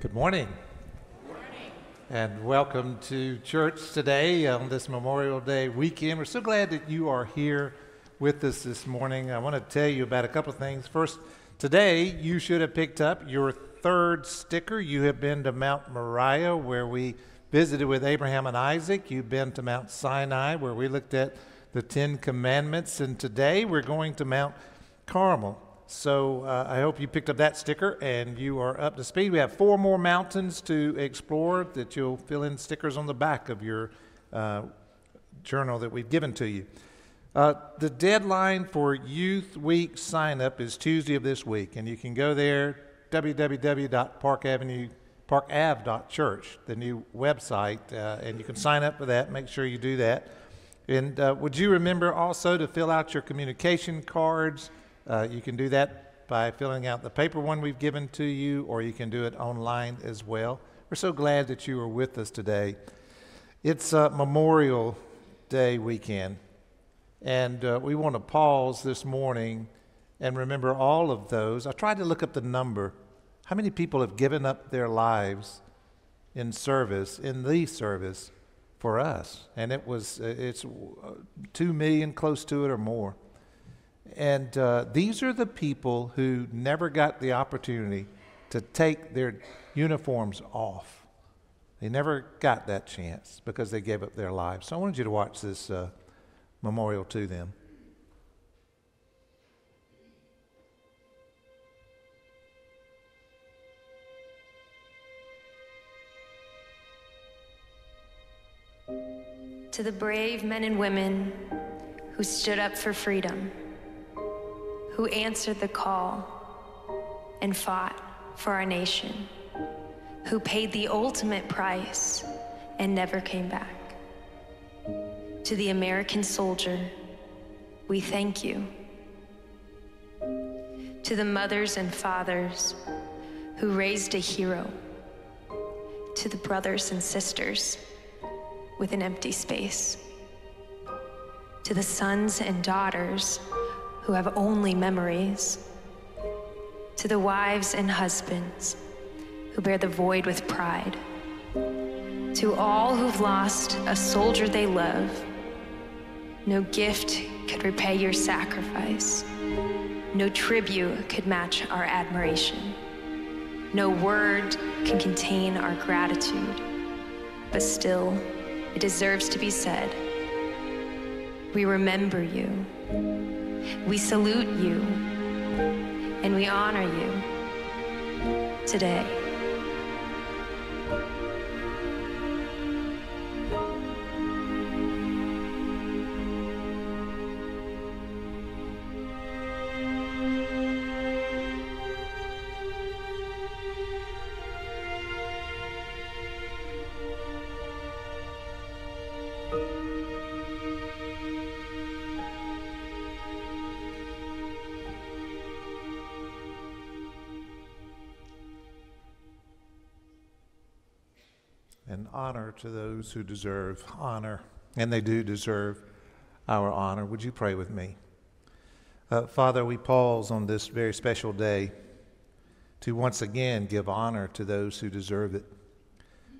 Good morning. Good morning. And welcome to church today on this Memorial Day weekend. We're so glad that you are here with us this morning. I want to tell you about a couple of things. First, today you should have picked up your third sticker. You have been to Mount Moriah, where we visited with Abraham and Isaac. You've been to Mount Sinai, where we looked at the Ten Commandments. And today we're going to Mount Carmel. So uh, I hope you picked up that sticker and you are up to speed. We have four more mountains to explore that you'll fill in stickers on the back of your uh, journal that we've given to you. Uh, the deadline for Youth Week sign up is Tuesday of this week, and you can go there www.parkavenue.parkav.church, the new website, uh, and you can sign up for that. Make sure you do that. And uh, would you remember also to fill out your communication cards? Uh, you can do that by filling out the paper one we've given to you, or you can do it online as well. We're so glad that you are with us today. It's uh, Memorial Day weekend, and uh, we want to pause this morning and remember all of those. I tried to look up the number. How many people have given up their lives in service, in the service, for us? And it was, uh, it's uh, two million, close to it or more. And uh, these are the people who never got the opportunity to take their uniforms off. They never got that chance because they gave up their lives. So I wanted you to watch this uh, memorial to them. To the brave men and women who stood up for freedom who answered the call and fought for our nation, who paid the ultimate price and never came back. To the American soldier, we thank you. To the mothers and fathers who raised a hero, to the brothers and sisters with an empty space, to the sons and daughters who have only memories, to the wives and husbands who bear the void with pride, to all who've lost a soldier they love, no gift could repay your sacrifice. No tribute could match our admiration. No word can contain our gratitude. But still, it deserves to be said. We remember you. We salute you and we honor you today. Honor to those who deserve honor, and they do deserve our honor. Would you pray with me? Uh, Father, we pause on this very special day to once again give honor to those who deserve it,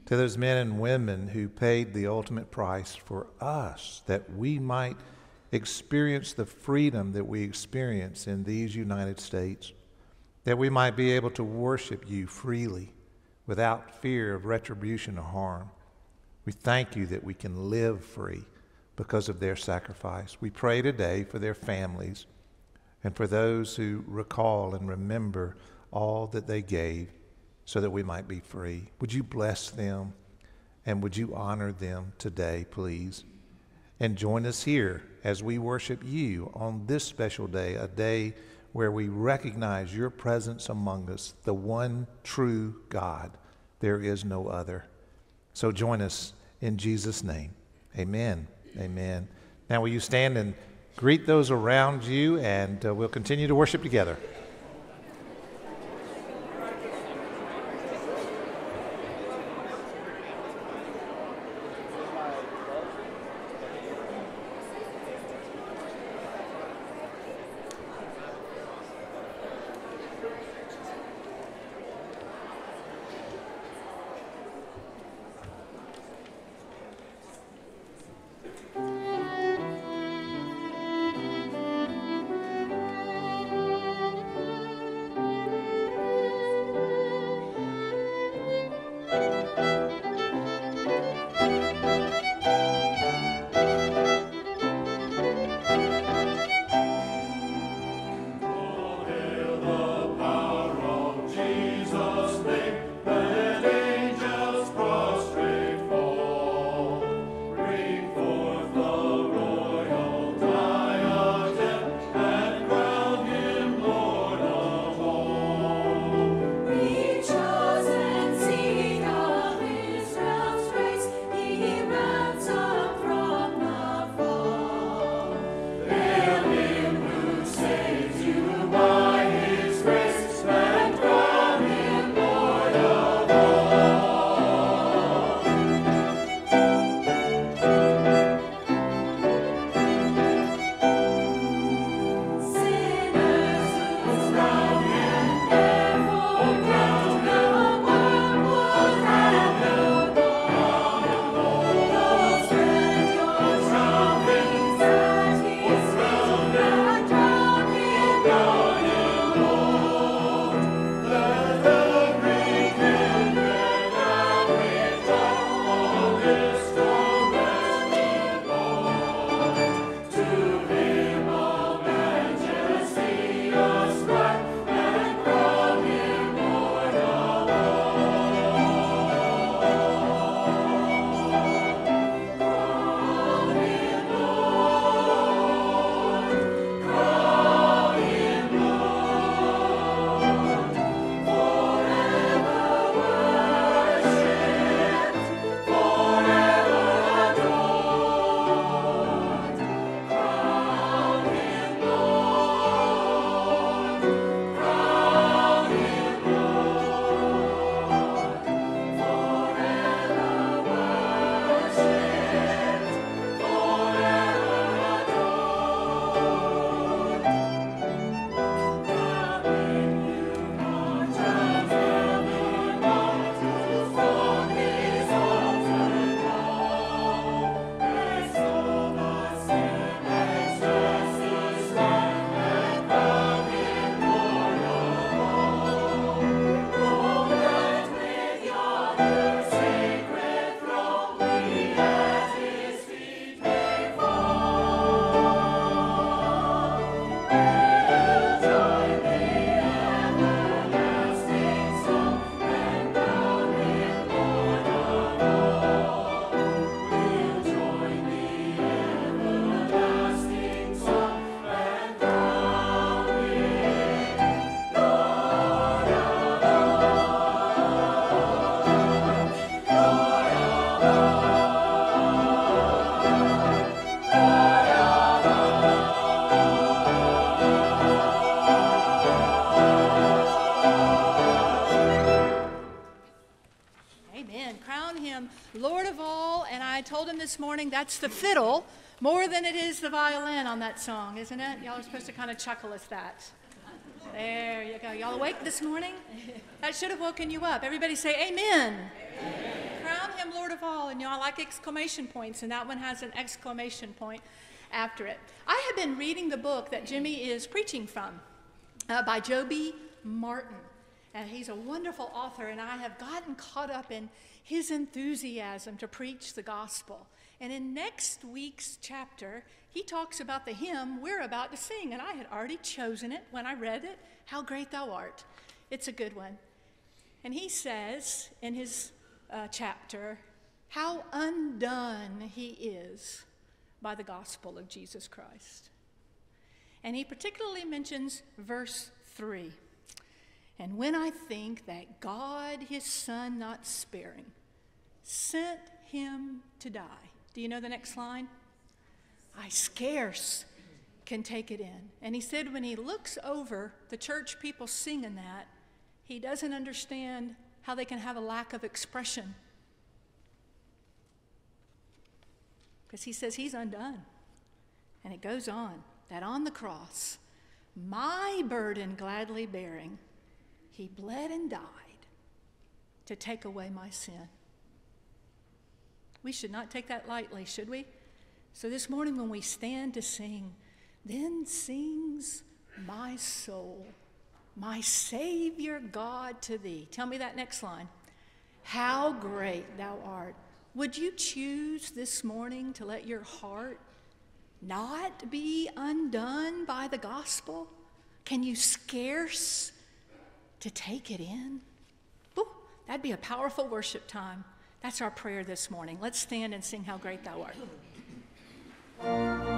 to those men and women who paid the ultimate price for us, that we might experience the freedom that we experience in these United States, that we might be able to worship you freely without fear of retribution or harm. We thank you that we can live free because of their sacrifice. We pray today for their families and for those who recall and remember all that they gave so that we might be free. Would you bless them and would you honor them today, please? And join us here as we worship you on this special day, a day where we recognize your presence among us, the one true God. There is no other. So join us in Jesus' name. Amen. Amen. Now, will you stand and greet those around you, and uh, we'll continue to worship together. Morning, that's the fiddle more than it is the violin on that song, isn't it? Y'all are supposed to kind of chuckle at that. There you go. Y'all awake this morning? That should have woken you up. Everybody say amen. amen. Crown him Lord of all. And y'all like exclamation points, and that one has an exclamation point after it. I have been reading the book that Jimmy is preaching from uh, by Joby Martin. And he's a wonderful author, and I have gotten caught up in his enthusiasm to preach the gospel. And in next week's chapter, he talks about the hymn we're about to sing. And I had already chosen it when I read it How Great Thou Art. It's a good one. And he says in his uh, chapter, how undone he is by the gospel of Jesus Christ. And he particularly mentions verse 3. And when I think that God, his son, not sparing, sent him to die. Do you know the next line? I scarce can take it in. And he said when he looks over the church people singing that, he doesn't understand how they can have a lack of expression. Because he says he's undone. And it goes on that on the cross, my burden gladly bearing, he bled and died to take away my sin. We should not take that lightly, should we? So this morning, when we stand to sing, then sings my soul, my Savior God to thee. Tell me that next line. How great thou art. Would you choose this morning to let your heart not be undone by the gospel? Can you scarce to take it in? Ooh, that'd be a powerful worship time. That's our prayer this morning. Let's stand and sing How Great Thou Art.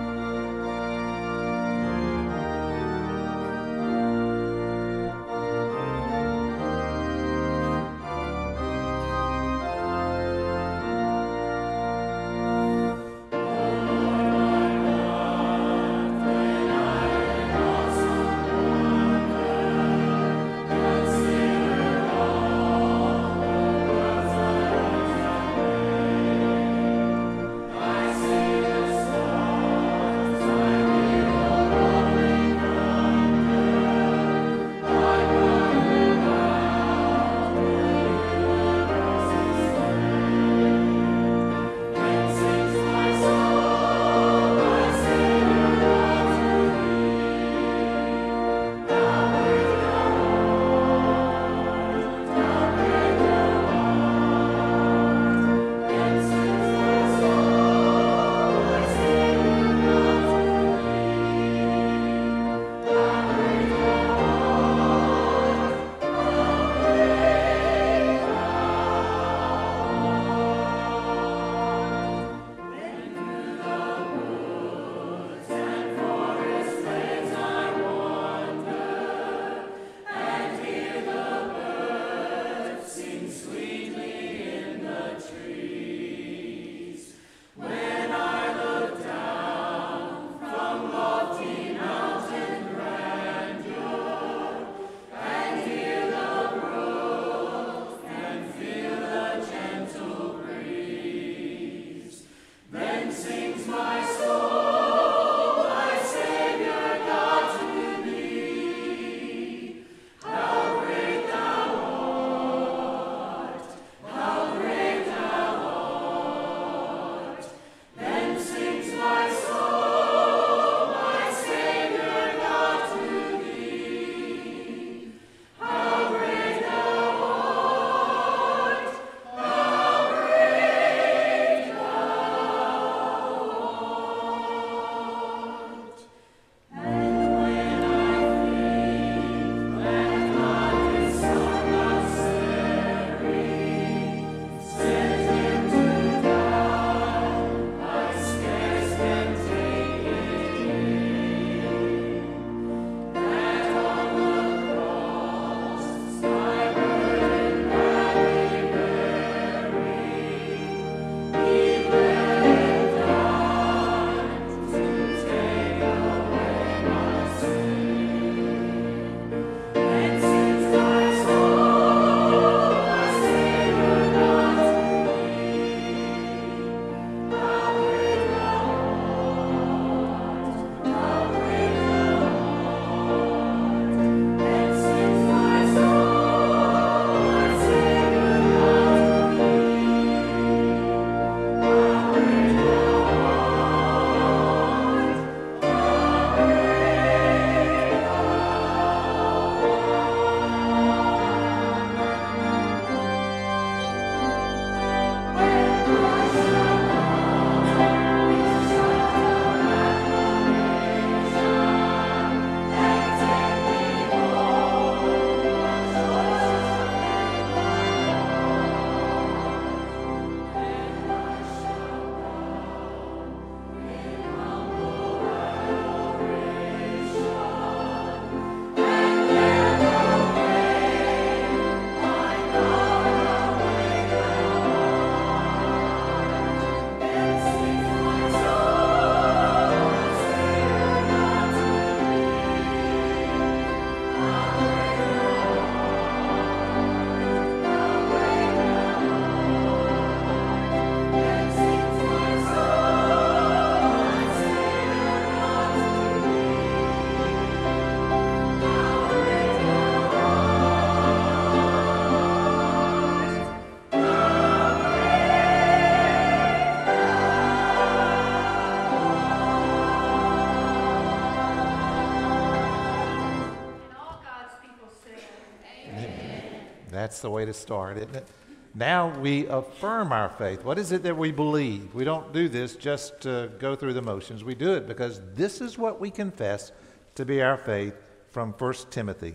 That's the way to start, isn't it? Now we affirm our faith. What is it that we believe? We don't do this just to go through the motions. We do it because this is what we confess to be our faith from 1 Timothy.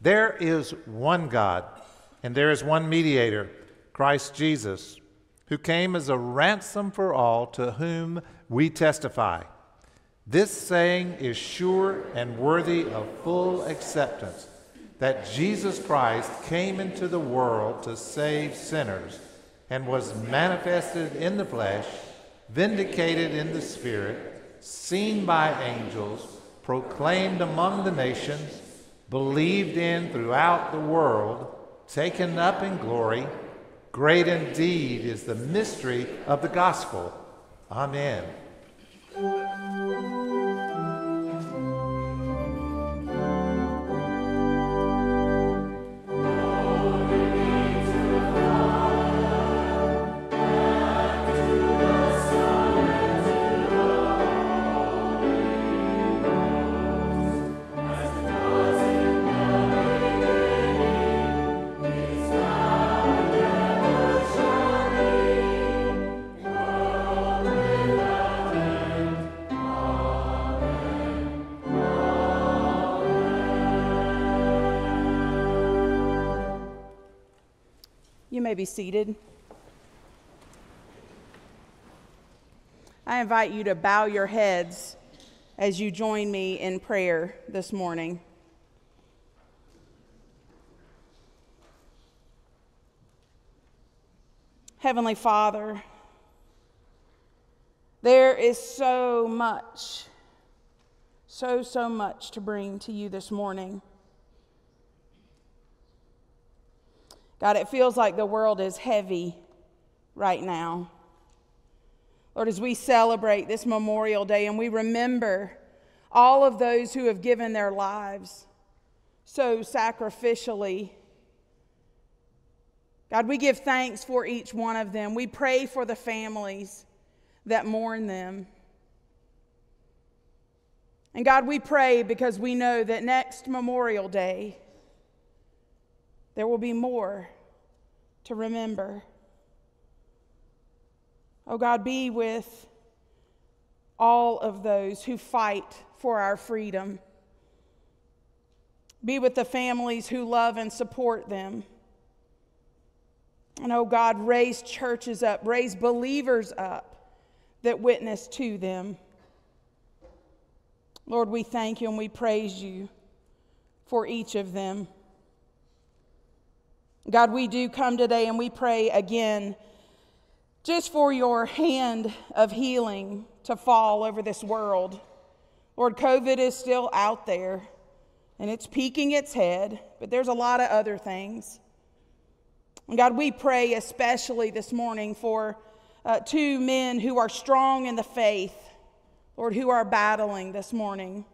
There is one God, and there is one mediator, Christ Jesus, who came as a ransom for all, to whom we testify. This saying is sure and worthy of full acceptance that Jesus Christ came into the world to save sinners and was manifested in the flesh, vindicated in the Spirit, seen by angels, proclaimed among the nations, believed in throughout the world, taken up in glory. Great indeed is the mystery of the gospel. Amen. May be seated. I invite you to bow your heads as you join me in prayer this morning. Heavenly Father, there is so much, so, so much to bring to you this morning. God, it feels like the world is heavy right now. Lord, as we celebrate this Memorial Day and we remember all of those who have given their lives so sacrificially, God, we give thanks for each one of them. We pray for the families that mourn them. And God, we pray because we know that next Memorial Day, there will be more to remember. Oh God, be with all of those who fight for our freedom. Be with the families who love and support them. And oh God, raise churches up, raise believers up that witness to them. Lord, we thank you and we praise you for each of them. God, we do come today and we pray again just for your hand of healing to fall over this world. Lord, COVID is still out there and it's peeking its head, but there's a lot of other things. And God, we pray especially this morning for uh, two men who are strong in the faith, Lord, who are battling this morning.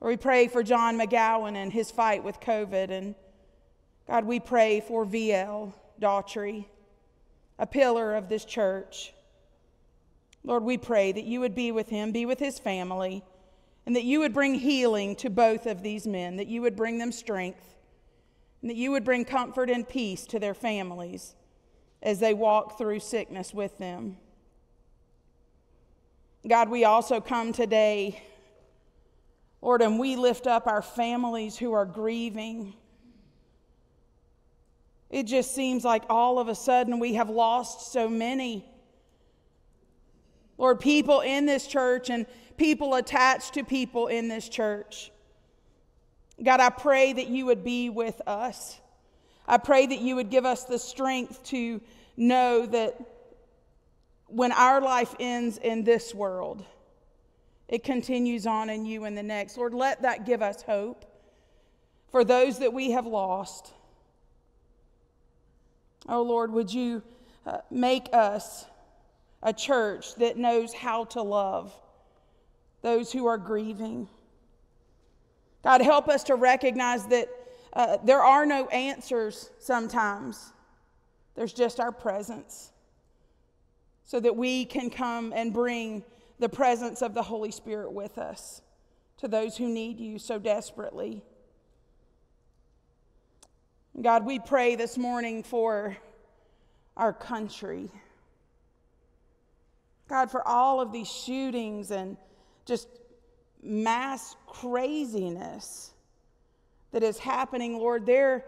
Or we pray for John McGowan and his fight with COVID and God, we pray for VL Daughtry, a pillar of this church. Lord, we pray that you would be with him, be with his family, and that you would bring healing to both of these men, that you would bring them strength, and that you would bring comfort and peace to their families as they walk through sickness with them. God, we also come today, Lord, and we lift up our families who are grieving it just seems like all of a sudden we have lost so many. Lord, people in this church and people attached to people in this church. God, I pray that you would be with us. I pray that you would give us the strength to know that when our life ends in this world, it continues on in you in the next. Lord, let that give us hope for those that we have lost. Oh Lord, would you uh, make us a church that knows how to love those who are grieving? God, help us to recognize that uh, there are no answers sometimes, there's just our presence. So that we can come and bring the presence of the Holy Spirit with us to those who need you so desperately. God, we pray this morning for our country. God, for all of these shootings and just mass craziness that is happening, Lord, there,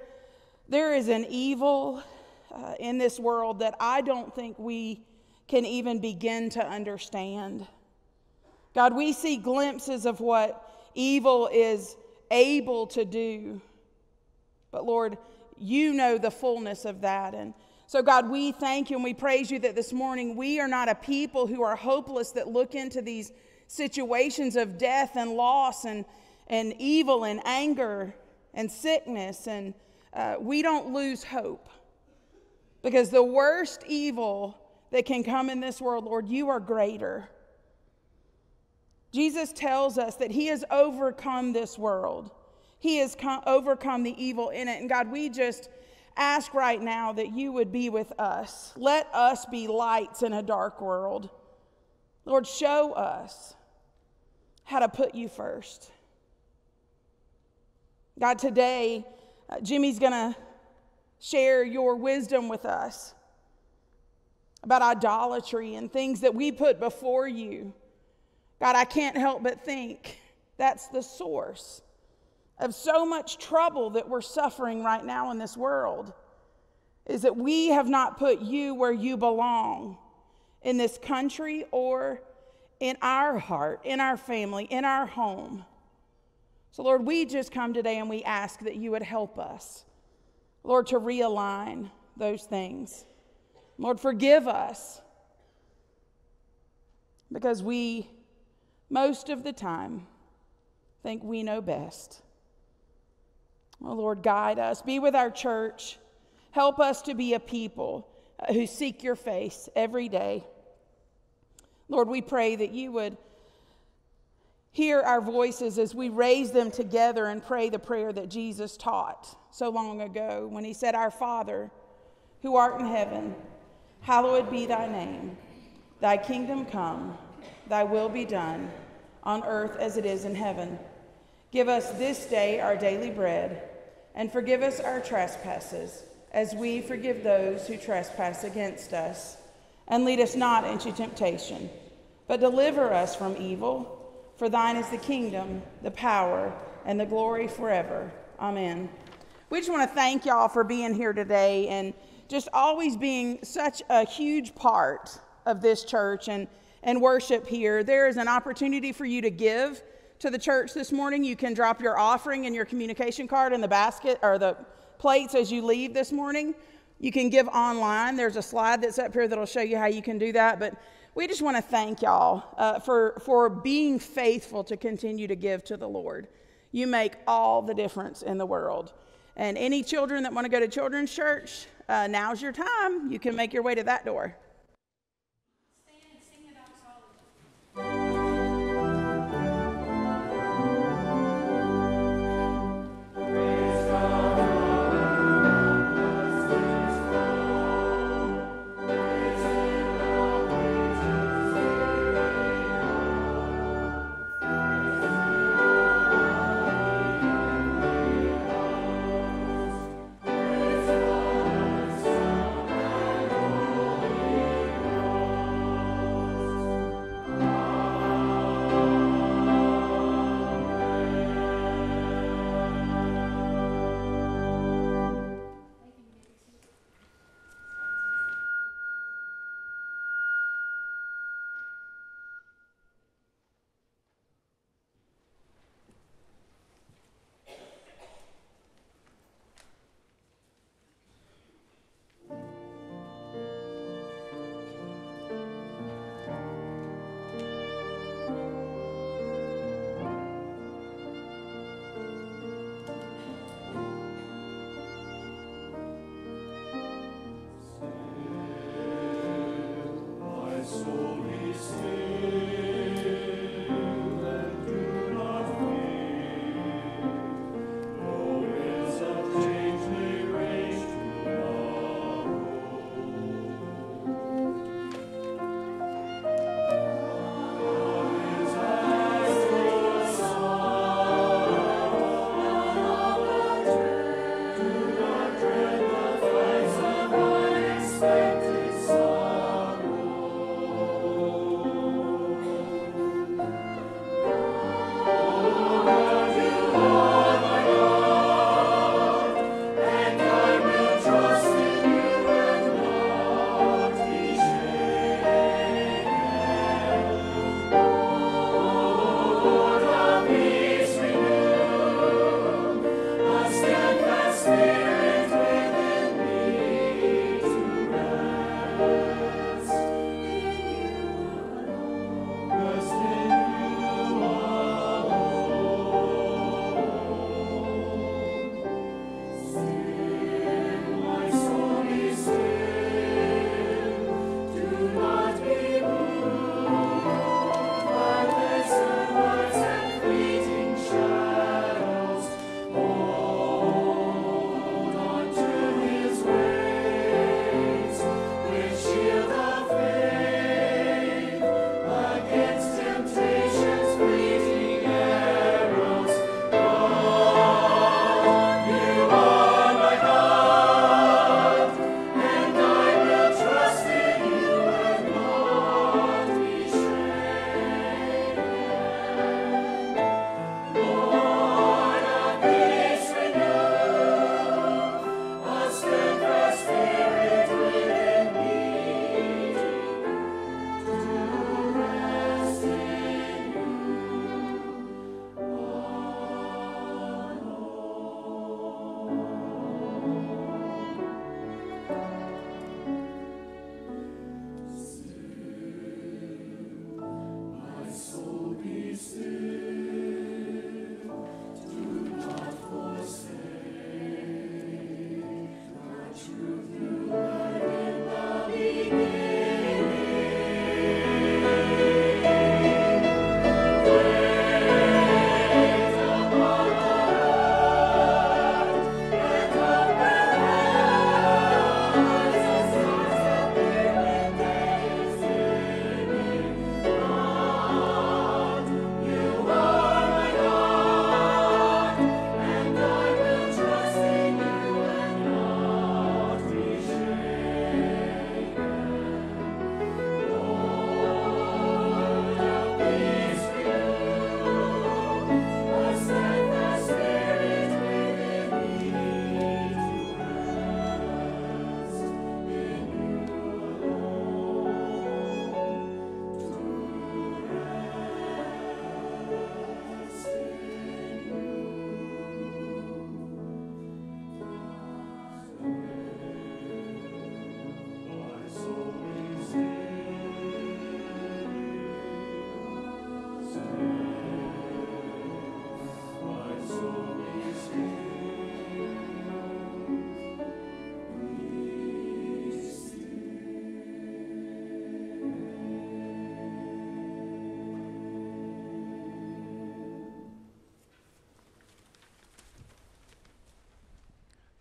there is an evil uh, in this world that I don't think we can even begin to understand. God, we see glimpses of what evil is able to do. But Lord, you know the fullness of that. And so, God, we thank you and we praise you that this morning we are not a people who are hopeless that look into these situations of death and loss and, and evil and anger and sickness. And uh, we don't lose hope. Because the worst evil that can come in this world, Lord, you are greater. Jesus tells us that he has overcome this world. He has come, overcome the evil in it. And God, we just ask right now that you would be with us. Let us be lights in a dark world. Lord, show us how to put you first. God, today, uh, Jimmy's going to share your wisdom with us about idolatry and things that we put before you. God, I can't help but think that's the source of so much trouble that we're suffering right now in this world is that we have not put you where you belong in this country or in our heart, in our family, in our home. So, Lord, we just come today and we ask that you would help us, Lord, to realign those things. Lord, forgive us because we most of the time, think we know best. Oh, Lord, guide us. Be with our church. Help us to be a people uh, who seek your face every day. Lord, we pray that you would hear our voices as we raise them together and pray the prayer that Jesus taught so long ago when he said, Our Father, who art in heaven, hallowed be thy name. Thy kingdom come Thy will be done, on earth as it is in heaven. Give us this day our daily bread, and forgive us our trespasses, as we forgive those who trespass against us. And lead us not into temptation, but deliver us from evil. For thine is the kingdom, the power, and the glory forever. Amen. We just want to thank y'all for being here today and just always being such a huge part of this church. And and worship here, there is an opportunity for you to give to the church this morning. You can drop your offering and your communication card in the basket or the plates as you leave this morning. You can give online. There's a slide that's up here that'll show you how you can do that. But we just want to thank y'all uh, for, for being faithful to continue to give to the Lord. You make all the difference in the world. And any children that want to go to children's church, uh, now's your time. You can make your way to that door.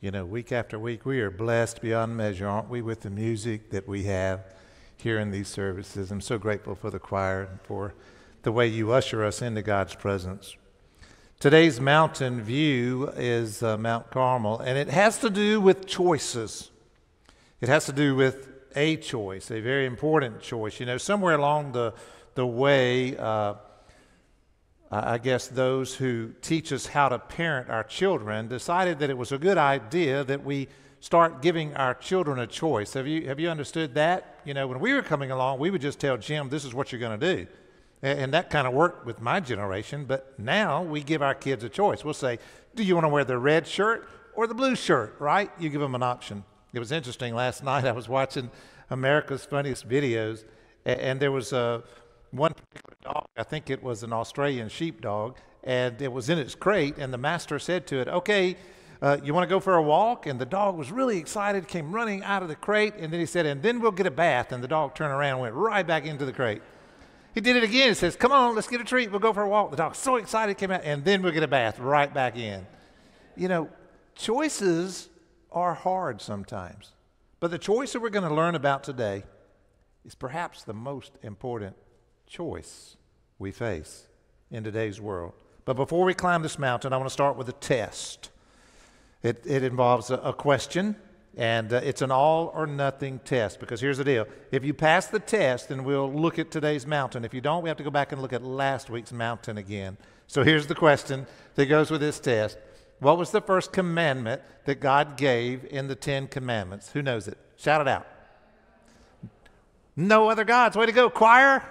You know, week after week, we are blessed beyond measure, aren't we, with the music that we have here in these services. I'm so grateful for the choir and for the way you usher us into God's presence. Today's mountain view is uh, Mount Carmel, and it has to do with choices. It has to do with a choice, a very important choice. You know, somewhere along the, the way, uh, I guess those who teach us how to parent our children decided that it was a good idea that we start giving our children a choice. Have you, have you understood that? You know, when we were coming along, we would just tell Jim, this is what you're going to do. And, and that kind of worked with my generation, but now we give our kids a choice. We'll say, do you want to wear the red shirt or the blue shirt, right? You give them an option. It was interesting. Last night I was watching America's Funniest Videos, and, and there was a one particular dog, I think it was an Australian sheepdog, and it was in its crate, and the master said to it, Okay, uh, you want to go for a walk? And the dog was really excited, came running out of the crate, and then he said, And then we'll get a bath. And the dog turned around and went right back into the crate. He did it again. He says, Come on, let's get a treat. We'll go for a walk. The dog's so excited, came out, and then we'll get a bath right back in. You know, choices are hard sometimes. But the choice that we're going to learn about today is perhaps the most important choice we face in today's world. But before we climb this mountain, I want to start with a test. It, it involves a, a question, and uh, it's an all or nothing test because here's the deal. If you pass the test, then we'll look at today's mountain. If you don't, we have to go back and look at last week's mountain again. So here's the question that goes with this test What was the first commandment that God gave in the Ten Commandments? Who knows it? Shout it out. No other gods. Way to go, choir.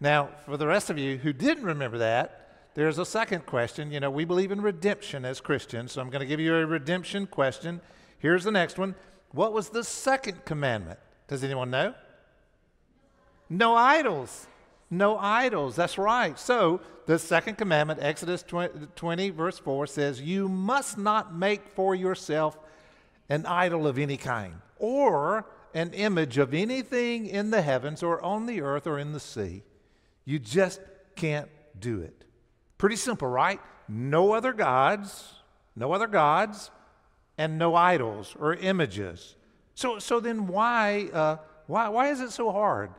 Now, for the rest of you who didn't remember that, there's a second question. You know, we believe in redemption as Christians, so I'm going to give you a redemption question. Here's the next one What was the second commandment? Does anyone know? No idols. No idols. That's right. So, the second commandment, Exodus 20, 20, verse 4, says, You must not make for yourself an idol of any kind or an image of anything in the heavens or on the earth or in the sea. You just can't do it. Pretty simple, right? No other gods, no other gods, and no idols or images. So, so then why, uh, why, why is it so hard?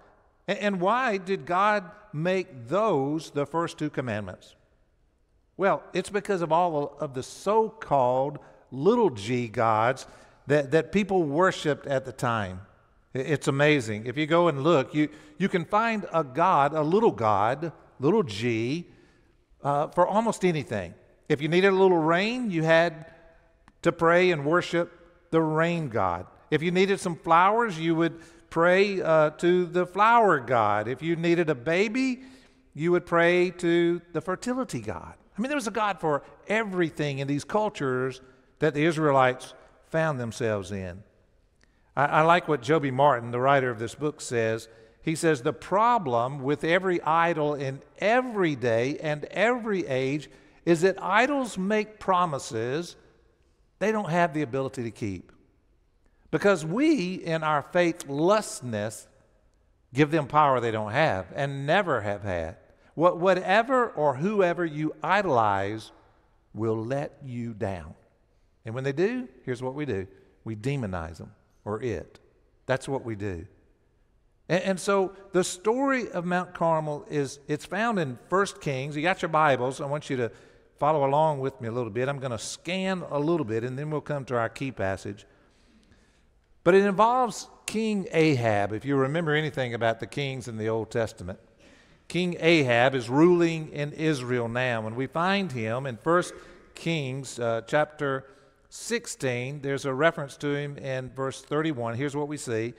And, and why did God make those the first two commandments? Well, it's because of all of the so called little g gods that, that people worshiped at the time. It's amazing. If you go and look, you, you can find a God, a little God, little g, uh, for almost anything. If you needed a little rain, you had to pray and worship the rain God. If you needed some flowers, you would pray uh, to the flower God. If you needed a baby, you would pray to the fertility God. I mean, there was a God for everything in these cultures that the Israelites found themselves in. I, I like what Joby Martin, the writer of this book, says. He says, The problem with every idol in every day and every age is that idols make promises they don't have the ability to keep. Because we, in our faithlessness, give them power they don't have and never have had. What, whatever or whoever you idolize will let you down. And when they do, here's what we do we demonize them or it. That's what we do. And, and, so the story of Mount Carmel is it's found in First Kings. You got your Bibles. I want you to follow along with me a little bit. I'm going to scan a little bit and then we'll come to our key passage. But it involves King Ahab, if you remember anything about the kings in the Old Testament. King Ahab is ruling in Israel now, and we find him in 1 Kings uh, chapter 16, there's a reference to him in verse 31. Here's what we see.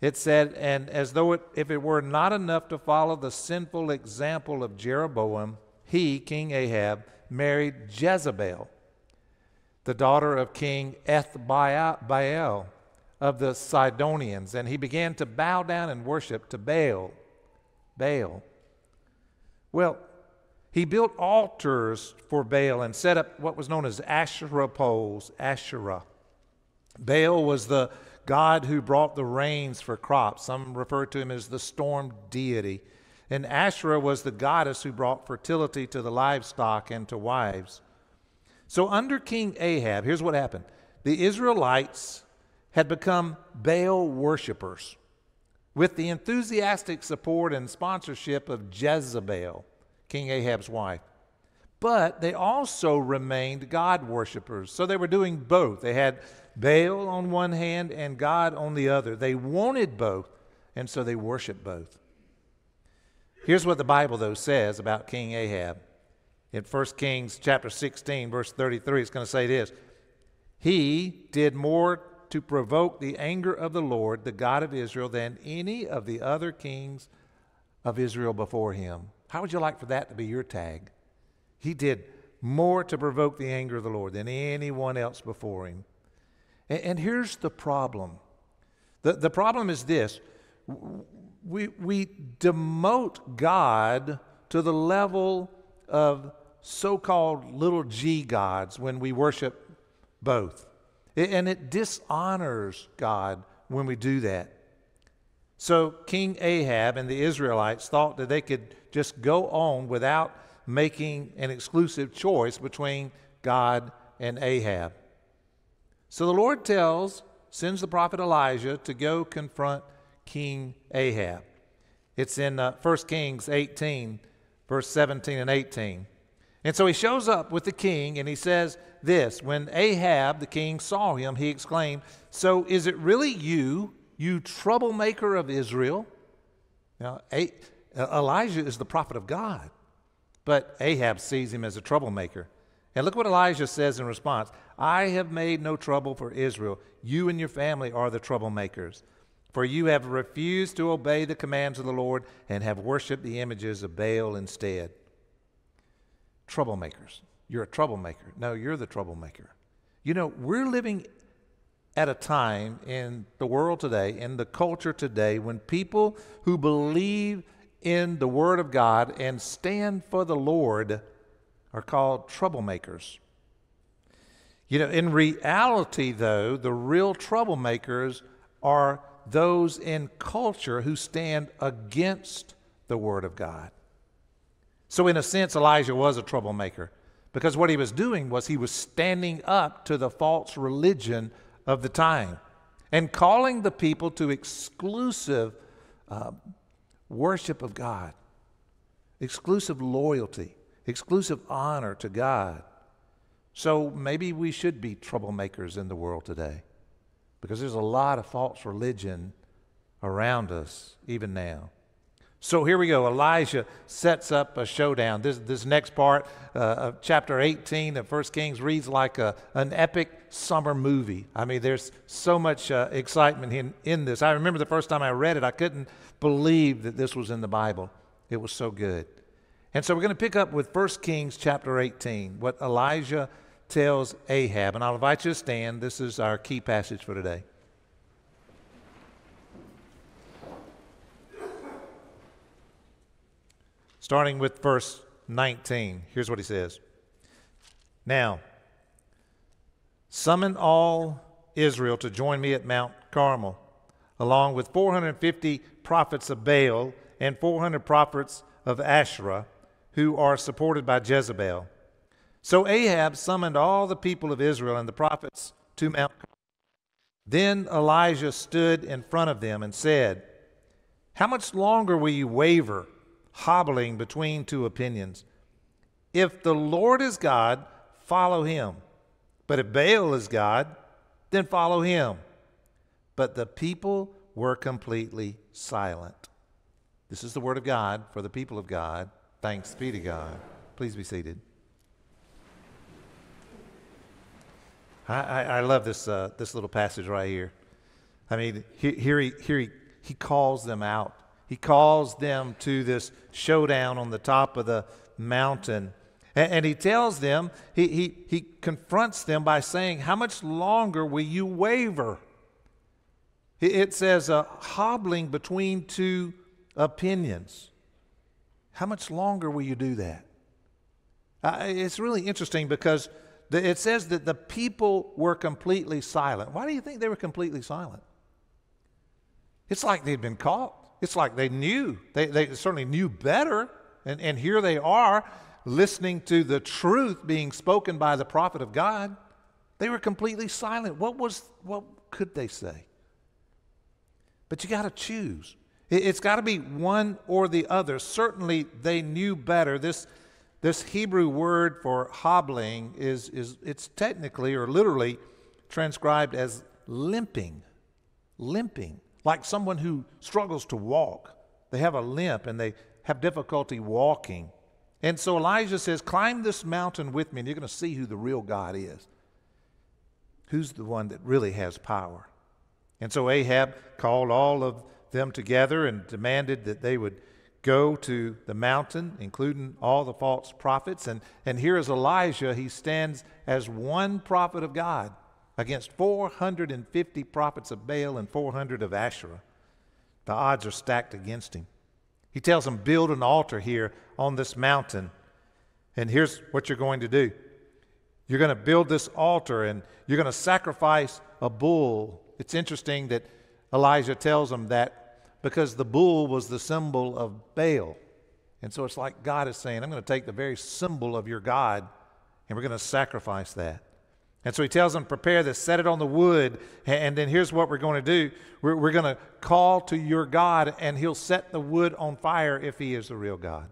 It said, And as though it, if it were not enough to follow the sinful example of Jeroboam, he, King Ahab, married Jezebel, the daughter of King Ethbaal of the Sidonians, and he began to bow down and worship to Baal. Baal. Well, he built altars for Baal and set up what was known as Asherah poles, Asherah. Baal was the god who brought the rains for crops. Some refer to him as the storm deity. And Asherah was the goddess who brought fertility to the livestock and to wives. So, under King Ahab, here's what happened the Israelites had become Baal worshippers with the enthusiastic support and sponsorship of Jezebel, King Ahab's wife. But they also remained God worshippers. So they were doing both. They had Baal on one hand and God on the other. They wanted both, and so they worshiped both. Here's what the Bible, though, says about King Ahab. In 1 Kings chapter 16, verse 33, it's going to say this He did more to provoke the anger of the Lord, the God of Israel, than any of the other kings of Israel before him. How would you like for that to be your tag? He did more to provoke the anger of the Lord than anyone else before him. And, and here's the problem the, the problem is this we, we demote God to the level of so called little g gods when we worship both. And it dishonors God when we do that. So King Ahab and the Israelites thought that they could just go on without making an exclusive choice between God and Ahab. So the Lord tells, sends the prophet Elijah to go confront King Ahab. It's in uh, 1 Kings 18, verse 17 and 18. And so he shows up with the king and he says this When Ahab, the king, saw him, he exclaimed, So is it really you, you troublemaker of Israel? Now, Elijah is the prophet of God, but Ahab sees him as a troublemaker. And look what Elijah says in response I have made no trouble for Israel. You and your family are the troublemakers. For you have refused to obey the commands of the Lord and have worshiped the images of Baal instead troublemakers. You're a troublemaker. No, you're the troublemaker. You know, we're living at a time in the world today, in the culture today, when people who believe in the Word of God and stand for the Lord are called troublemakers. You know, in reality, though, the real troublemakers are those in culture who stand against the Word of God. So, in a sense, Elijah was a troublemaker because what he was doing was he was standing up to the false religion of the time and calling the people to exclusive uh, worship of God, exclusive loyalty, exclusive honor to God. So maybe we should be troublemakers in the world today because there's a lot of false religion around us even now. So here we go. Elijah sets up a showdown. This, this next part uh, of chapter 18 of 1 Kings reads like a, an epic summer movie. I mean, there's so much uh, excitement in, in this. I remember the first time I read it, I couldn't believe that this was in the Bible. It was so good. And so we're going to pick up with 1 Kings chapter 18, what Elijah tells Ahab. And I'll invite you to stand. This is our key passage for today. starting with verse 19. Here's what he says Now, summon all Israel to join me at Mount Carmel, along with 450 prophets of Baal and 400 prophets of Asherah, who are supported by Jezebel. So Ahab summoned all the people of Israel and the prophets to Mount. Then Elijah stood in front of them and said, How much longer will you waver? hobbling between two opinions. If the Lord is God, follow him. But if Baal is God, then follow him. But the people were completely silent. This is the word of God for the people of God. Thanks be to God. Please be seated. I, I, I love this, uh, this little passage right here. I mean, here, he, here he, he calls them out he calls them to this showdown on the top of the mountain. And, and he tells them, he, he, he confronts them by saying, How much longer will you waver? It says, uh, hobbling between two opinions. How much longer will you do that? Uh, it's really interesting because the, it says that the people were completely silent. Why do you think they were completely silent? It's like they'd been caught. It's like they knew. They, they certainly knew better. And, and here they are. listening to the truth being spoken by the prophet of God. They were completely silent. What was what could they say? But you got to choose. It's got to be one or the other. Certainly, they knew better. This, this Hebrew word for hobbling is, is it's technically or literally transcribed as limping. Limping. Like someone who struggles to walk. They have a limp and they have difficulty walking. And so Elijah says, Climb this mountain with me, and you're going to see who the real God is. Who's the one that really has power? And so Ahab called all of them together and demanded that they would go to the mountain, including all the false prophets. And, and here is Elijah. He stands as one prophet of God against 450 prophets of Baal and 400 of Asherah. The odds are stacked against him. He tells them, Build an altar here on this mountain. And here's what you're going to do you're going to build this altar and you're going to sacrifice a bull. It's interesting that Elijah tells them that because the bull was the symbol of Baal. And so it's like God is saying, I'm going to take the very symbol of your God and we're going to sacrifice that. And so he tells them, prepare this, set it on the wood, and then here's what we're going to do. We're, we're going to call to your God, and he'll set the wood on fire if he is the real God.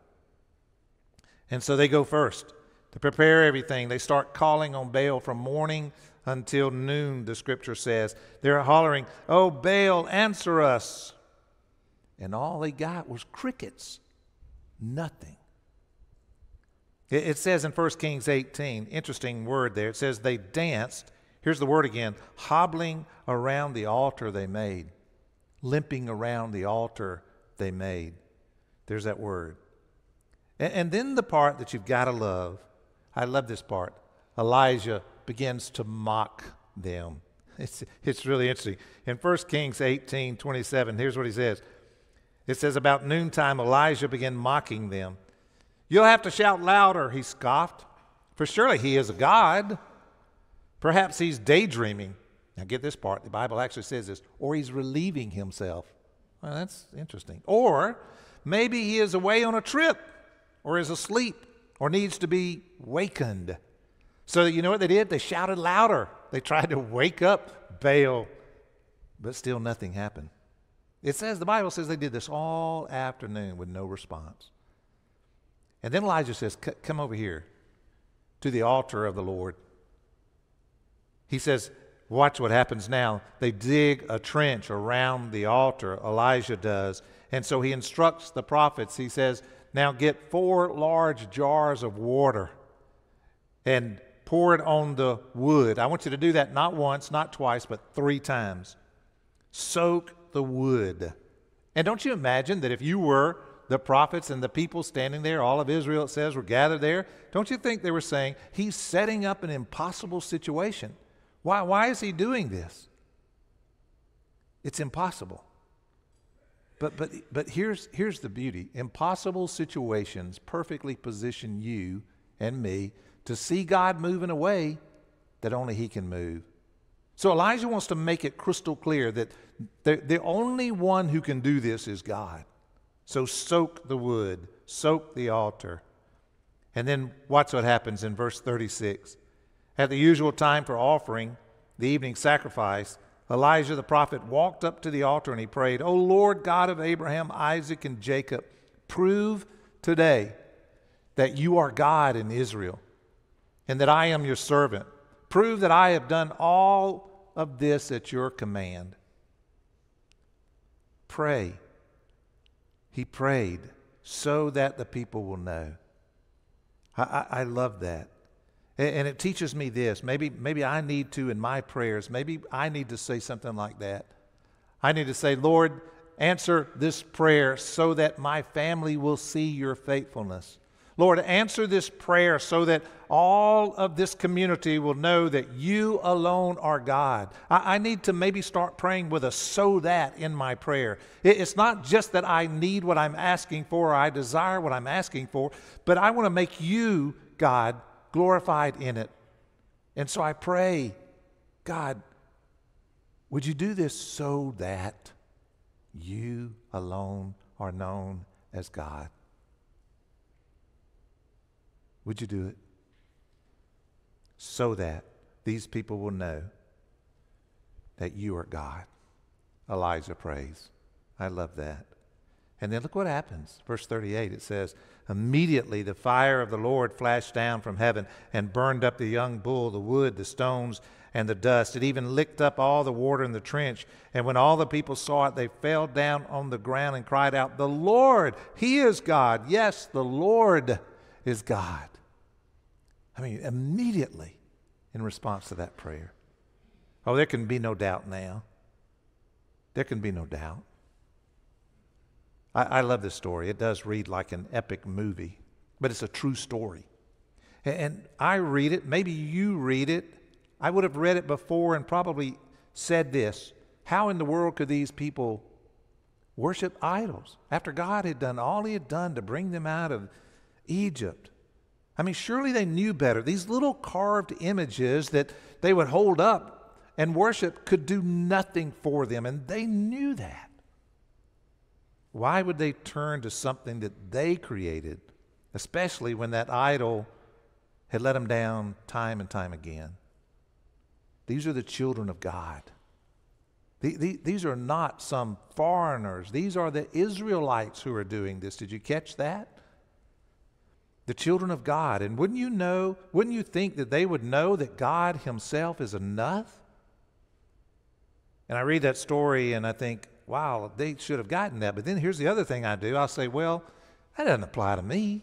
And so they go first to prepare everything. They start calling on Baal from morning until noon, the scripture says. They're hollering, Oh, Baal, answer us. And all they got was crickets, nothing. It, says in 1 Kings 18, interesting word there. It says they danced, here's the word again, hobbling around the altar they made, limping around the altar they made. There's that word. And, and then the part that you've got to love, I love this part. Elijah begins to mock them. It's, it's really interesting. In 1 Kings 18 27, here's what he says It says, About noontime, Elijah began mocking them. You'll have to shout louder, he scoffed, for surely he is a God. Perhaps he's daydreaming. Now, get this part. The Bible actually says this, or he's relieving himself. Well, that's interesting. Or maybe he is away on a trip, or is asleep, or needs to be wakened. So, you know what they did? They shouted louder. They tried to wake up Baal, but still nothing happened. It says, the Bible says they did this all afternoon with no response. And then Elijah says, Come over here to the altar of the Lord. He says, Watch what happens now. They dig a trench around the altar, Elijah does. And so he instructs the prophets. He says, Now get four large jars of water and pour it on the wood. I want you to do that not once, not twice, but three times. Soak the wood. And don't you imagine that if you were the prophets and the people standing there, all of Israel, it says, were gathered there, don't you think they were saying, He's setting up an impossible situation? Why, why is He doing this? It's impossible. But, but, but here's, here's the beauty impossible situations perfectly position you and me to see God moving away that only He can move. So Elijah wants to make it crystal clear that the, the only one who can do this is God. So soak the wood, soak the altar. And then watch what happens in verse 36. At the usual time for offering the evening sacrifice, Elijah the prophet walked up to the altar and he prayed, O Lord God of Abraham, Isaac, and Jacob, prove today that you are God in Israel and that I am your servant. Prove that I have done all of this at your command. Pray he prayed so that the people will know. I, I, I love that. And, and it teaches me this. Maybe, maybe I need to, in my prayers, maybe I need to say something like that. I need to say, Lord, answer this prayer so that my family will see your faithfulness. Lord, answer this prayer so that all of this community will know that you alone are God. I, I, need to maybe start praying with a so that in my prayer. It, it's not just that I need what I'm asking for or I desire what I'm asking for, but I want to make you, God, glorified in it. And so I pray, God, would you do this so that you alone are known as God? Would you do it? So that these people will know that you are God. Elijah prays. I love that. And then look what happens. Verse 38 it says, Immediately the fire of the Lord flashed down from heaven and burned up the young bull, the wood, the stones, and the dust. It even licked up all the water in the trench. And when all the people saw it, they fell down on the ground and cried out, The Lord, He is God. Yes, the Lord is God. I mean, immediately in response to that prayer. Oh, there can be no doubt now. There can be no doubt. I, I love this story. It does read like an epic movie, but it's a true story. And, and I read it, maybe you read it. I would have read it before and probably said this How in the world could these people worship idols after God had done all He had done to bring them out of Egypt? I mean, surely they knew better. These little carved images that they would hold up and worship could do nothing for them, and they knew that. Why would they turn to something that they created, especially when that idol had let them down time and time again? These are the children of God. These are not some foreigners. These are the Israelites who are doing this. Did you catch that? The children of God. And wouldn't you know, wouldn't you think that they would know that God Himself is enough? And I read that story and I think, wow, they should have gotten that. But then here's the other thing I do I'll say, well, that doesn't apply to me.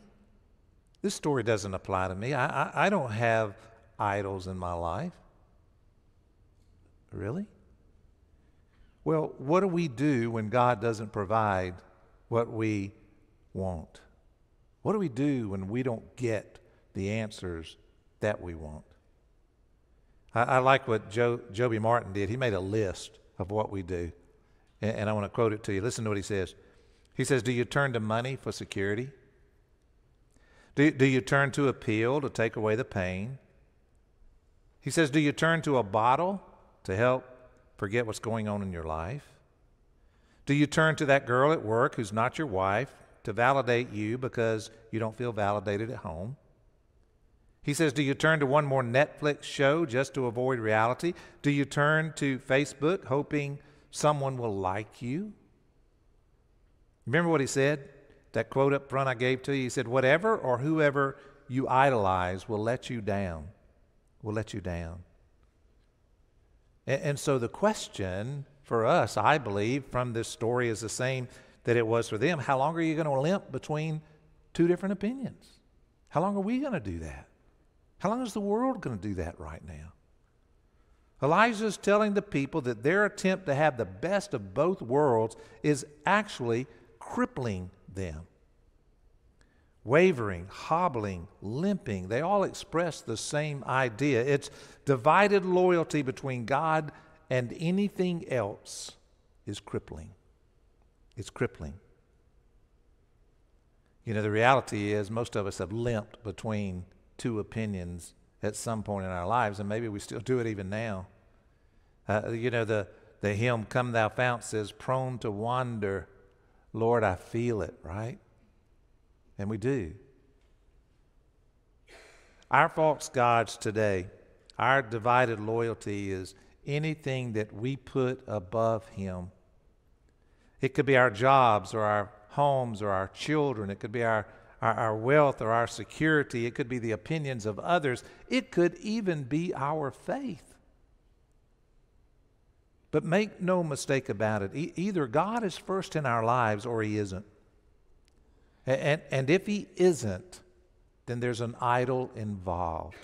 This story doesn't apply to me. I, I, I don't have idols in my life. Really? Well, what do we do when God doesn't provide what we want? What do we do when we don't get the answers that we want? I, I like what Joe, Joby Martin did. He made a list of what we do. And, and I want to quote it to you. Listen to what he says. He says, Do you turn to money for security? Do, do you turn to a pill to take away the pain? He says, Do you turn to a bottle to help forget what's going on in your life? Do you turn to that girl at work who's not your wife to validate you because you don't feel validated at home? He says, Do you turn to one more Netflix show just to avoid reality? Do you turn to Facebook hoping someone will like you. Remember what he said? That quote up front I gave to you? He said, Whatever or whoever you idolize will let you down, will let you down. And, and so the question for us, I believe, from this story is the same that it was for them. How long are you going to limp between two different opinions? How long are we going to do that? How long is the world going to do that right now? Elijah is telling the people that their attempt to have the best of both worlds is actually crippling them. Wavering, hobbling, limping, they all express the same idea. It's divided loyalty between God and anything else is crippling. It's crippling. You know, the reality is most of us have limped between two opinions at some point in our lives, and maybe we still do it even now. Uh, you know, the, the hymn, Come Thou Fount, says, Prone to wander, Lord, I feel it, right? And we do. Our false gods today, our divided loyalty is anything that we put above Him. It could be our jobs or our homes or our children. It could be our our, our wealth or our security. It could be the opinions of others. It could even be our faith. But make no mistake about it. E- either God is first in our lives or He isn't. And, and if He isn't, then there's an idol involved.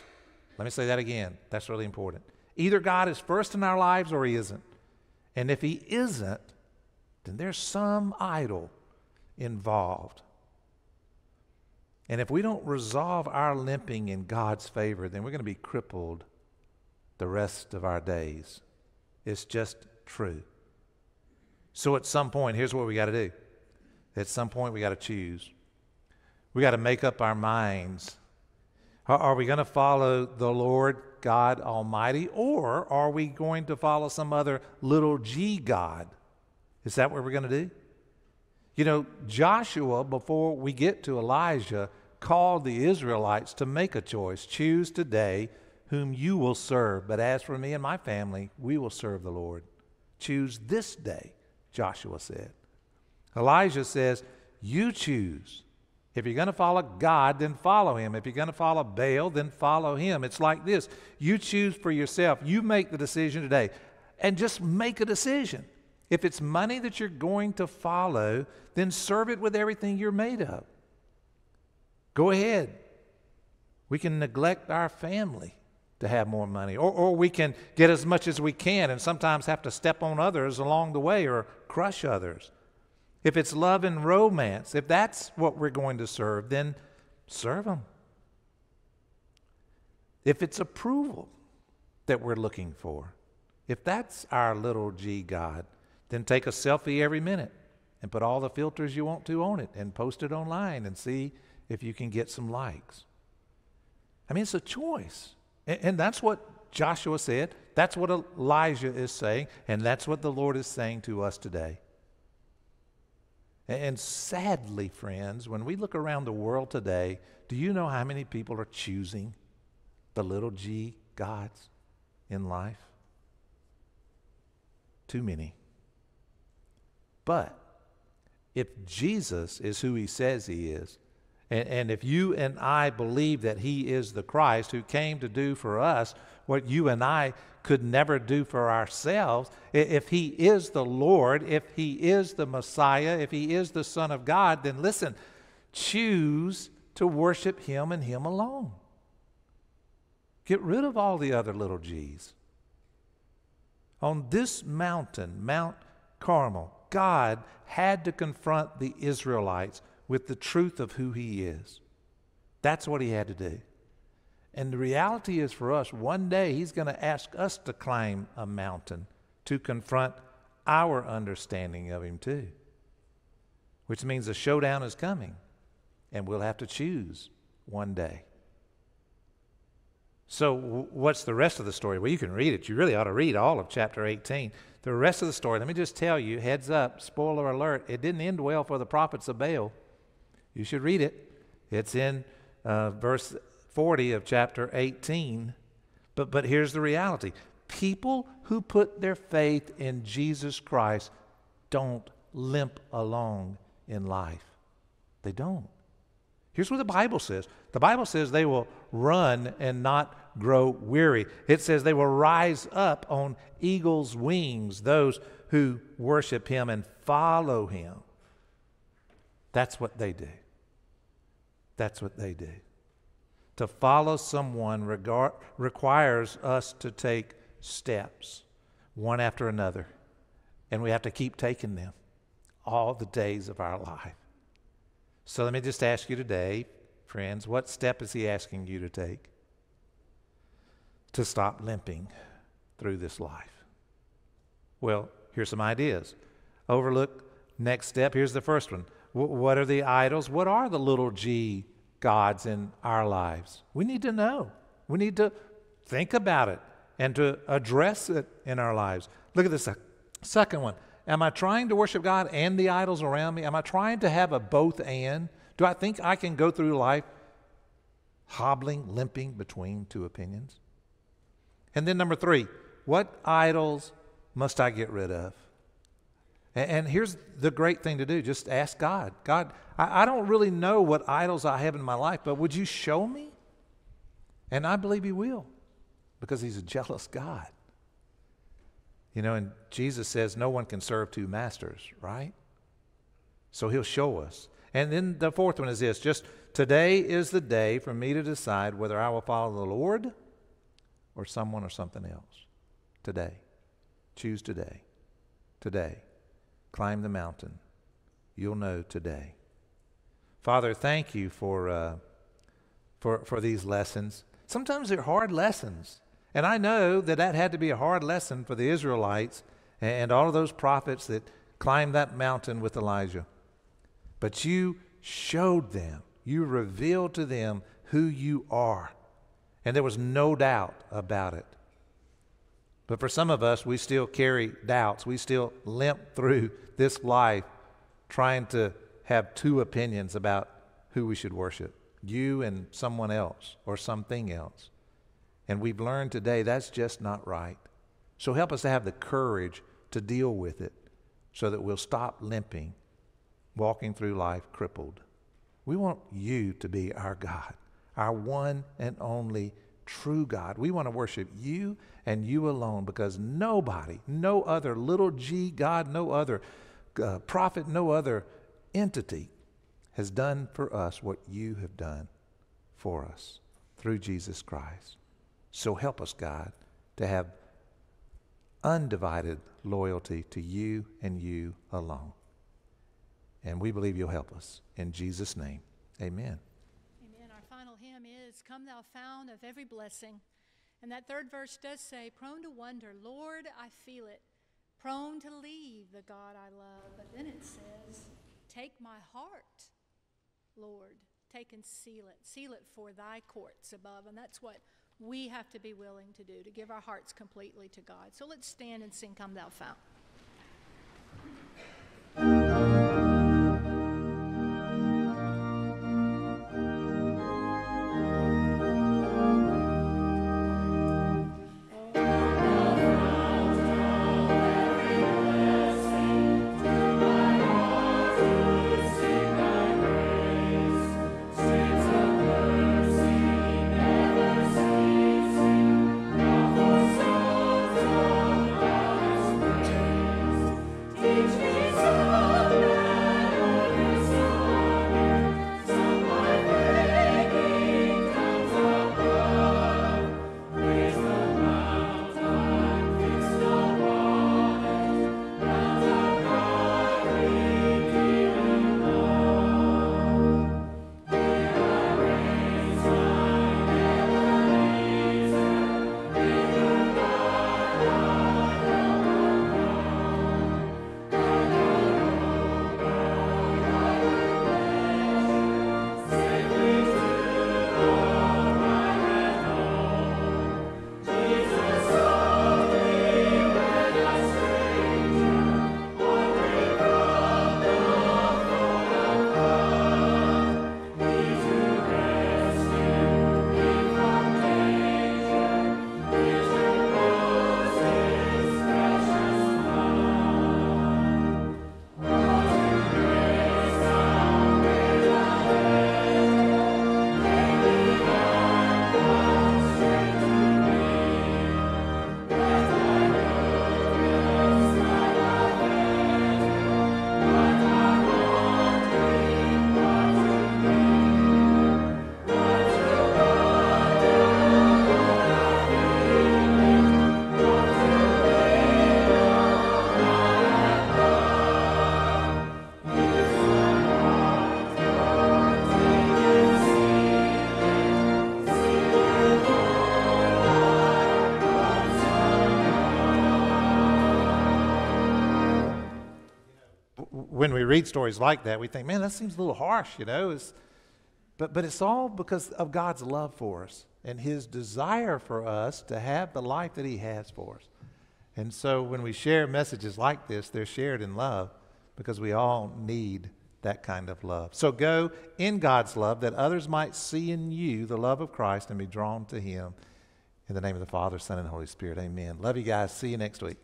Let me say that again. That's really important. Either God is first in our lives or He isn't. And if He isn't, then there's some idol involved. And if we don't resolve our limping in God's favor, then we're going to be crippled the rest of our days. It's just true. So at some point, here's what we got to do. At some point, we got to choose. We got to make up our minds. Are we going to follow the Lord God Almighty, or are we going to follow some other little g God? Is that what we're going to do? You know, Joshua, before we get to Elijah, called the Israelites to make a choice. Choose today whom you will serve. But as for me and my family, we will serve the Lord. Choose this day, Joshua said. Elijah says, You choose. If you're going to follow God, then follow him. If you're going to follow Baal, then follow him. It's like this you choose for yourself. You make the decision today. And just make a decision. If it's money that you're going to follow, then serve it with everything you're made of. Go ahead. We can neglect our family to have more money, or, or we can get as much as we can and sometimes have to step on others along the way or crush others. If it's love and romance, if that's what we're going to serve, then serve them. If it's approval that we're looking for, if that's our little g God, then take a selfie every minute and put all the filters you want to on it and post it online and see if you can get some likes. I mean, it's a choice. And, and that's what Joshua said. That's what Elijah is saying. And that's what the Lord is saying to us today. And sadly, friends, when we look around the world today, do you know how many people are choosing the little g gods in life? Too many. But if Jesus is who he says he is, and, and, if you and I believe that he is the Christ who came to do for us what you and I could never do for ourselves, if he is the Lord, if he is the Messiah, if he is the Son of God, then listen, choose to worship him and him alone. Get rid of all the other little g's. On this mountain, Mount Carmel, God had to confront the Israelites with the truth of who He is. That's what He had to do. And the reality is for us, one day He's going to ask us to climb a mountain to confront our understanding of Him too. Which means a showdown is coming, and we'll have to choose one day. So, what's the rest of the story? Well, you can read it. You really ought to read all of chapter 18. The rest of the story, let me just tell you, heads up, spoiler alert, it didn't end well for the prophets of Baal. You should read it. It's in uh, verse 40 of chapter 18. But, but here's the reality people who put their faith in Jesus Christ don't limp along in life. They don't. Here's what the Bible says the Bible says they will run and not grow weary. It says they will rise up on eagle's wings, those who worship him and follow him. That's what they do. That's what they do. To follow someone regard, requires us to take steps, one after another, and we have to keep taking them all the days of our life. So let me just ask you today, friends, what step is he asking you to take to stop limping through this life? Well, here's some ideas. Overlook next step. Here's the first one. W- what are the idols? What are the little g gods in our lives? We need to know. We need to think about it and to address it in our lives. Look at this uh, second one. Am I trying to worship God and the idols around me? Am I trying to have a both and? Do I think I can go through life hobbling, limping between two opinions? And then number three, what idols must I get rid of? And, here's the great thing to do just ask God. God, I, don't really know what idols I have in my life, but would you show me? And I believe He will because He's a jealous God. You know, and Jesus says no one can serve two masters, right? So he'll show us. And then the fourth one is this just today is the day for me to decide whether I will follow the Lord or someone or something else. Today. Choose today. Today. Climb the mountain. You'll know today. Father, thank you for, uh, for, for these lessons. Sometimes they're hard lessons. And I know that that had to be a hard lesson for the Israelites and all of those prophets that climbed that mountain with Elijah. But you showed them, you revealed to them who you are. And there was no doubt about it. But for some of us, we still carry doubts. We still limp through this life trying to have two opinions about who we should worship. you and someone else or something else. And we've learned today that's just not right. So help us to have the courage to deal with it so that we'll stop limping, walking through life crippled. We want you to be our God, our one and only true God. We want to worship you and you alone because nobody, no other little g God, no other uh, prophet, no other entity has done for us what you have done for us through Jesus Christ. So help us, God, to have undivided loyalty to you and you alone. And we believe you'll help us. In Jesus' name, amen. Amen. Our final hymn is Come Thou Fount of Every Blessing. And that third verse does say, Prone to wonder, Lord, I feel it. Prone to leave the God I love. But then it says, Take my heart, Lord. Take and seal it. Seal it for thy courts above. And that's what we have to be willing to do, to give our hearts completely to God. So let's stand and sing, Come Thou Fount. Read stories like that, we think, man, that seems a little harsh, you know. It's, but, but it's all because of God's love for us and His desire for us to have the life that He has for us. And so when we share messages like this, they're shared in love because we all need that kind of love. So go in God's love that others might see in you the love of Christ and be drawn to Him. In the name of the Father, Son, and Holy Spirit, amen. Love you guys. See you next week.